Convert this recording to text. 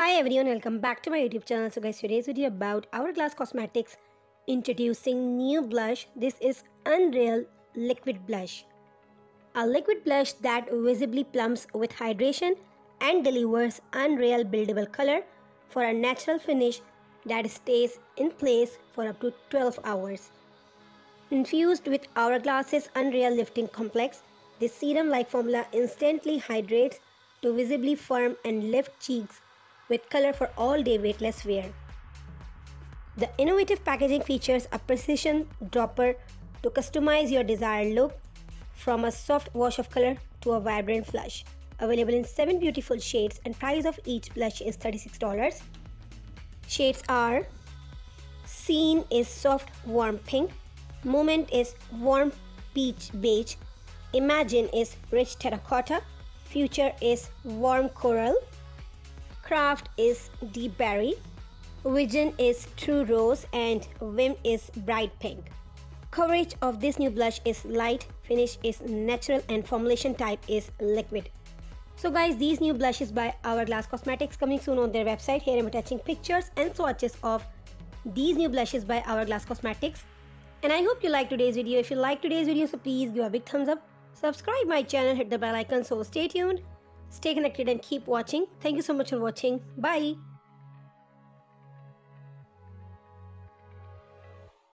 Hi everyone, welcome back to my YouTube channel. So guys, today's video about Hourglass Cosmetics introducing new blush. This is Unreal Liquid Blush. A liquid blush that visibly plumps with hydration and delivers unreal buildable color for a natural finish that stays in place for up to 12 hours. Infused with Hourglass's Unreal Lifting Complex, this serum-like formula instantly hydrates to visibly firm and lift cheeks with color for all day weightless wear. The innovative packaging features a precision dropper to customize your desired look from a soft wash of color to a vibrant flush. Available in 7 beautiful shades and price of each blush is $36. Shades are Scene is soft warm pink, Moment is warm peach beige, Imagine is rich terracotta, Future is warm coral, Craft is deep berry, Vision is true rose, and Vim is bright pink. Coverage of this new blush is light, finish is natural, and formulation type is liquid. So guys, these new blushes by Hourglass Cosmetics coming soon on their website. Here I'm attaching pictures and swatches of these new blushes by Hourglass Cosmetics. And I hope you like today's video. If you like today's video, so please give a big thumbs up. Subscribe my channel, hit the bell icon. So stay tuned. Stay connected and keep watching. Thank you so much for watching. Bye.